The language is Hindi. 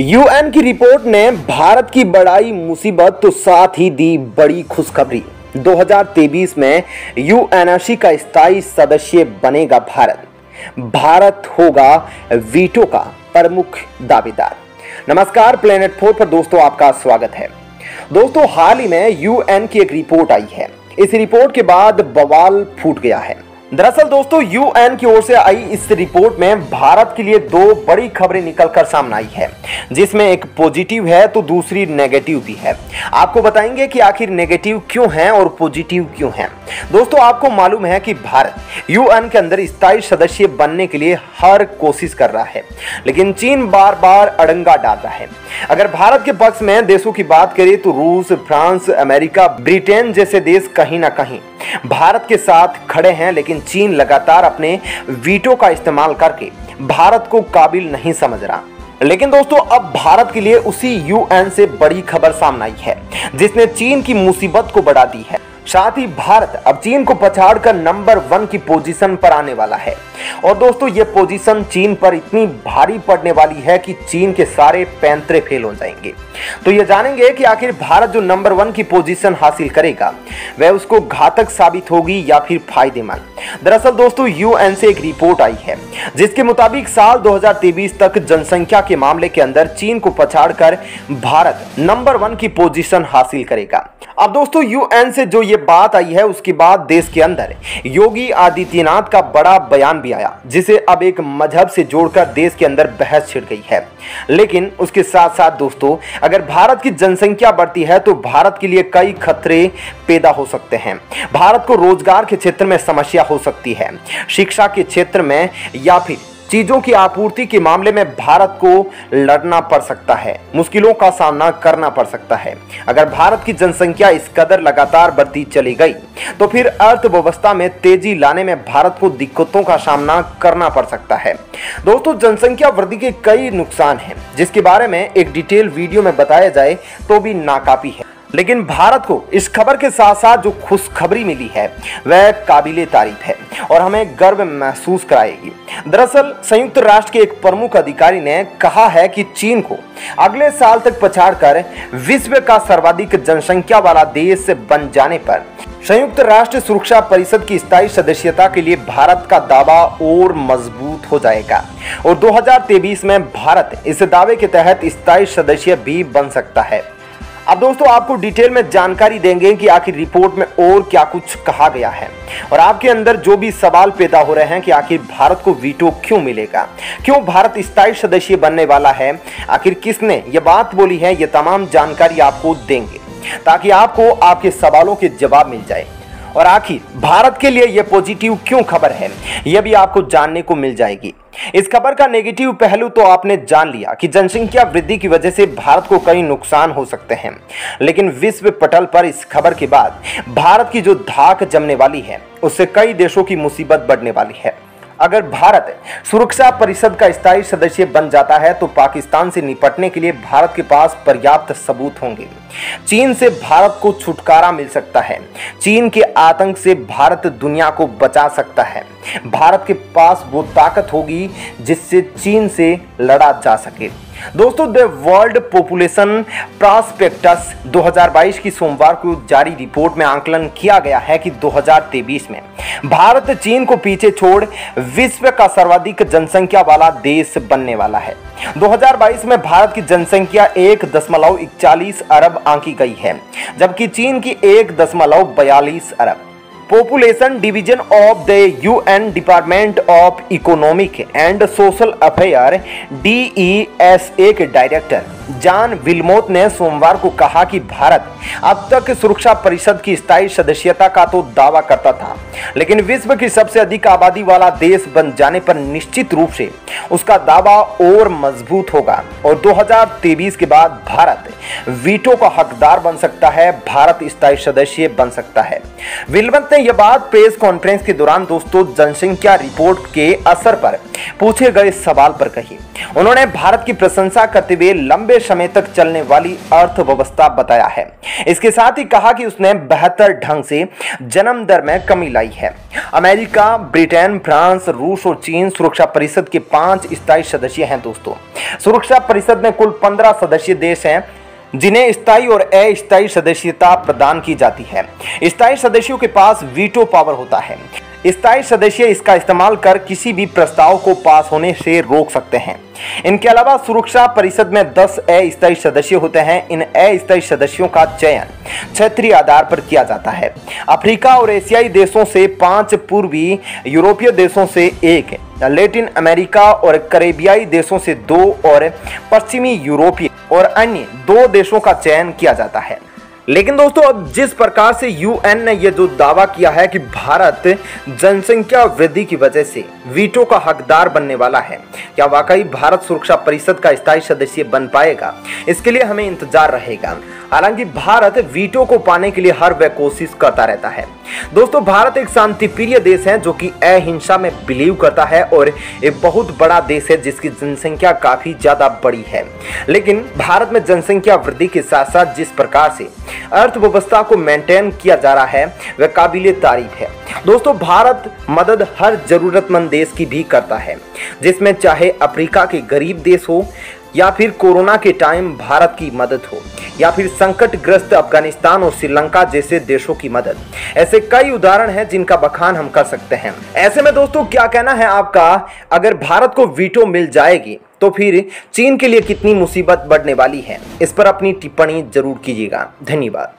यूएन की रिपोर्ट ने भारत की बढ़ाई मुसीबत तो साथ ही दी बड़ी खुशखबरी। 2023 में यूएनएससी का स्थायी सदस्य बनेगा भारत। भारत होगा वीटो का प्रमुख दावेदार। नमस्कार प्लेनेट फोर पर दोस्तों आपका स्वागत है। दोस्तों, हाल ही में यूएन की एक रिपोर्ट आई है। इस रिपोर्ट के बाद बवाल फूट गया है। दरअसल दोस्तों यूएन की ओर से आई इस रिपोर्ट में भारत के लिए दो बड़ी खबरें निकलकर सामने आई है। जिसमें एक पॉजिटिव है तो दूसरी नेगेटिव भी है। आपको बताएँगे कि आखिर नेगेटिव क्यों है और पॉजिटिव क्यों है। दोस्तों, आपको मालूम है कि भारत यूएन के अंदर स्थायी सदस्य बनने के लिए हर कोशिश कर रहा है, लेकिन चीन बार बार अड़ंगा डाल रहा है। अगर भारत के पक्ष में देशों की बात करें तो रूस, फ्रांस, अमेरिका, ब्रिटेन जैसे देश कहीं ना कहीं भारत के साथ खड़े हैं, लेकिन चीन लगातार अपने वीटो का इस्तेमाल करके भारत को काबिल नहीं समझ रहा। लेकिन दोस्तों, अब भारत के लिए उसी यूएन से बड़ी खबर सामने आई है, जिसने चीन की मुसीबत को बढ़ा दी है। साथ ही भारत अब चीन को पछाड़कर नंबर वन की पोजीशन पर आने वाला है। और दोस्तों, ये पोजीशन चीन पर इतनी भारी पड़ने वाली है कि चीन के सारे पैंतरे फेल हो जाएँगे। तो ये जानेंगे कि आखिर भारत जो नंबर वन की पोजीशन हासिल करेगा, वह उसको घातक साबित होगी या फिर फ़ायदेमंद। दरअसल दोस्तों, यूएन से एक रिपोर्ट आई है, जिसके मुताबिक साल 2023 तक जनसंख्या के मामले के अंदर चीन को पछाड़कर भारत नंबर वन की पोजीशन हासिल करेगा। अब दोस्तों, यूएन से जो ये बात आई है, उसके बाद देश के अंदर योगी आदित्यनाथ का बड़ा बयान भी आया, जिसे अब एक मज़हब से जोड़कर देश के अंदर बहस छिड़ गई है। लेकिन उसके साथ साथ दोस्तों, अगर भारत की जनसंख्या बढ़ती है तो भारत के लिए कई खतरे पैदा हो सकते हैं। भारत को रोज़गार के क्षेत्र में समस्या हो सकती है, शिक्षा के क्षेत्र में या फिर चीज़ों की आपूर्ति के मामले में भारत को लड़ना पड़ सकता है, मुश्किलों का सामना करना पड़ सकता है। अगर भारत की जनसंख्या इस कदर लगातार बढ़ती चली गई तो फिर अर्थव्यवस्था में तेज़ी लाने में भारत को दिक्कतों का सामना करना पड़ सकता है। दोस्तों, जनसंख्या वृद्धि के कई नुकसान हैं, जिसके बारे में एक डिटेल वीडियो में बताया जाए तो भी नाकाफी है। लेकिन भारत को इस खबर के साथ साथ जो खुशखबरी मिली है, वह काबिले तारीफ़ है और हमें गर्व महसूस कराएगी। दरअसल, संयुक्त राष्ट्र के एक प्रमुख अधिकारी ने कहा है कि चीन को अगले साल तक पछाड़कर विश्व का सर्वाधिक जनसंख्या वाला देश बन जाने पर संयुक्त राष्ट्र सुरक्षा परिषद की स्थायी सदस्यता के लिए भारत का दावा और मज़बूत हो जाएगा और 2023 में भारत इस दावे के तहत स्थायी सदस्य भी बन सकता है। अब दोस्तों, आपको डिटेल में जानकारी देंगे कि आखिर रिपोर्ट में और क्या कुछ कहा गया है। और आपके अंदर जो भी सवाल पैदा हो रहे हैं कि आखिर भारत को वीटो क्यों मिलेगा? क्यों भारत स्थायी सदस्य बनने वाला है? आखिर किसने ये बात बोली है? ये तमाम जानकारी आपको देंगे, ताकि आपको आपके सवालों के जवाब मिल जाए। और आखिर, भारत के लिए यह पॉजिटिव क्यों खबर है? यह भी आपको जानने को मिल जाएगी। इस खबर का नेगेटिव पहलू तो आपने जान लिया कि जनसंख्या वृद्धि की वजह से भारत को कई नुकसान हो सकते हैं। लेकिन विश्व पटल पर इस खबर के बाद, भारत की जो धाक जमने वाली है, उससे कई देशों की मुसीबत बढ़ने वाली है। अगर भारत सुरक्षा परिषद का स्थायी सदस्य बन जाता है तो पाकिस्तान से निपटने के लिए भारत के पास पर्याप्त सबूत होंगे। चीन से भारत को छुटकारा मिल सकता है। चीन के आतंक से भारत दुनिया को बचा सकता है। भारत के पास वो ताकत होगी जिससे चीन से लड़ा जा सके। दोस्तों द वर्ल्ड पॉपुलेशन प्रॉस्पेक्टस 2022 की सोमवार को जारी रिपोर्ट में आंकलन किया गया है कि 2023 में भारत चीन को पीछे छोड़ विश्व का सर्वाधिक जनसंख्या वाला देश बनने वाला है। 2022 में भारत की जनसंख्या एक दशमलव इकचालीस अरब आंकी गई है, जबकि चीन की एक दशमलव बयालीस अरब। Population division of the UN department of economic and social affair DESA के डायरेक्टर जान विलमोत ने सोमवार को कहा कि भारत अब तक सुरक्षा परिषद की स्थायी सदस्यता का तो दावा करता था, लेकिन विश्व की सबसे अधिक आबादी वाला देश बन जाने पर निश्चित रूप से उसका दावा और मज़बूत होगा। और 2023 के बाद भारत वीटो का हकदार बन सकता है, भारत स्थायी सदस्य बन सकता है। विलवंत ने यह बात प्रेस कॉन्फ्रेंस के दौरान दोस्तों जनसंख्या रिपोर्ट के असर पर पूछे गए सवाल पर कही। उन्होंने भारत की प्रशंसा करते हुए लंबे समय तक चलने वाली अर्थव्यवस्था बताया है। इसके साथ ही कहा कि उसने बेहतर ढंग से जन्म दर में कमी लाई है। अमेरिका, ब्रिटेन, फ्रांस, रूस और चीन सुरक्षा परिषद के पाँच स्थायी सदस्य हैं दोस्तों। सुरक्षा परिषद में कुल पंद्रह सदस्य देश हैं, जिन्हें स्थायी और अस्थायी सदस्यता प्रदान की जाती है। स्थायी सदस्यों के पास वीटो पावर होता है। स्थायी सदस्य इसका इस्तेमाल कर किसी भी प्रस्ताव को पास होने से रोक सकते हैं। इनके अलावा सुरक्षा परिषद में 10 अस्थायी सदस्य होते हैं। इन अस्थायी सदस्यों का चयन क्षेत्रीय आधार पर किया जाता है। अफ्रीका और एशियाई देशों से पाँच पूर्वी यूरोपीय देशों से एक, लेटिन अमेरिका और करेबियाई देशों से दो और पश्चिमी यूरोपीय और अन्य दो देशों का चयन किया जाता है। लेकिन दोस्तों, अब जिस प्रकार से यूएन ने यह जो दावा किया है कि भारत जनसंख्या वृद्धि की वजह से वीटो का हकदार बनने वाला है, क्या वाकई भारत सुरक्षा परिषद का स्थायी सदस्य बन पाएगा? इसके लिए हमें इंतज़ार रहेगा। हालाँकि भारत वीटो को पाने के लिए हर वह कोशिश करता रहता है। दोस्तों, भारत एक शांति प्रिय देश है जो कि अहिंसा में बिलीव करता है और एक बहुत बड़ा देश है जिसकी जनसंख्या काफ़ी ज़्यादा बड़ी है। लेकिन भारत में जनसंख्या वृद्धि के साथ साथ जिस प्रकार से अर्थव्यवस्था को मेंटेन किया जा रहा है, वह काबिल तारीफ़ है। दोस्तों, भारत मदद हर जरूरतमंद देश की भी करता है, जिसमें चाहे अफ्रीका के गरीब देश हो या फिर कोरोना के टाइम भारत की मदद हो, या फिर संकट ग्रस्त अफ़गानिस्तान और श्रीलंका जैसे देशों की मदद। ऐसे कई उदाहरण हैं जिनका बखान हम कर सकते हैं। ऐसे में दोस्तों, क्या कहना है आपका? अगर भारत को वीटो मिल जाएगी तो फिर चीन के लिए कितनी मुसीबत बढ़ने वाली है? इस पर अपनी टिप्पणी ज़रूर कीजिएगा। धन्यवाद।